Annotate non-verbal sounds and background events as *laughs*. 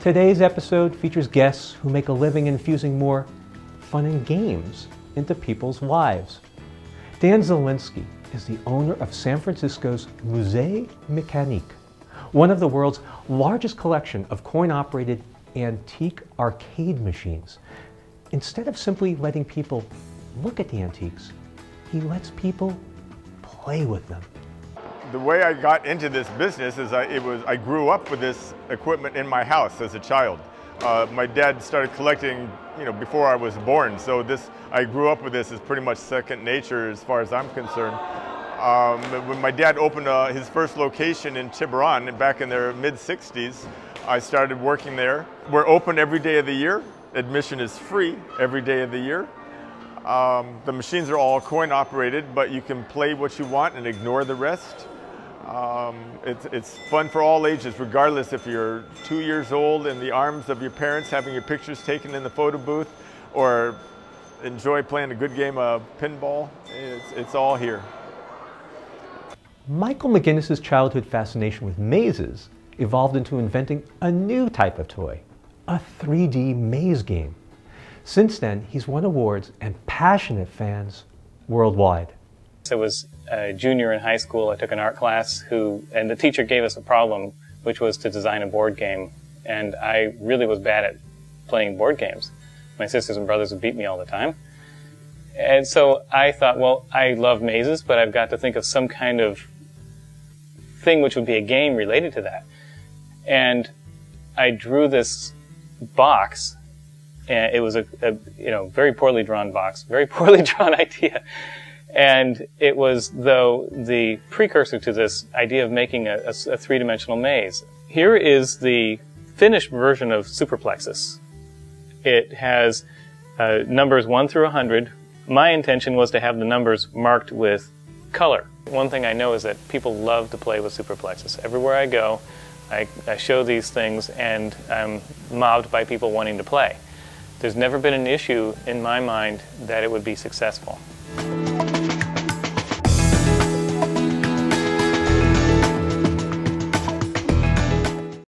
Today's episode features guests who make a living infusing more fun and games into people's lives. Dan Zelinsky is the owner of San Francisco's Musée Mécanique, one of the world's largest collection of coin-operated antique arcade machines. Instead of simply letting people look at the antiques, he lets people play with them. The way I got into this business is I, it was, I grew up with this equipment in my house as a child. Uh, my dad started collecting, you know, before I was born. So this, I grew up with this as pretty much second nature as far as I'm concerned. Um, when my dad opened uh, his first location in Tiburon back in the mid 60s, I started working there. We're open every day of the year. Admission is free every day of the year. Um, the machines are all coin operated, but you can play what you want and ignore the rest. Um, it's, it's fun for all ages, regardless if you're two years old in the arms of your parents having your pictures taken in the photo booth or enjoy playing a good game of pinball. It's, it's all here. Michael McGinnis's childhood fascination with mazes evolved into inventing a new type of toy, a 3D maze game. Since then, he's won awards and passionate fans worldwide. I was a junior in high school. I took an art class who, and the teacher gave us a problem, which was to design a board game. And I really was bad at playing board games. My sisters and brothers would beat me all the time. And so I thought, well, I love mazes, but I've got to think of some kind of thing which would be a game related to that. And I drew this box, and it was a, a you know very poorly drawn box, very *laughs* poorly drawn idea. And it was, though, the precursor to this idea of making a, a, a three-dimensional maze. Here is the finished version of Superplexus. It has uh, numbers 1 through 100. My intention was to have the numbers marked with color. One thing I know is that people love to play with Superplexus. Everywhere I go, I, I show these things and I'm mobbed by people wanting to play. There's never been an issue in my mind that it would be successful.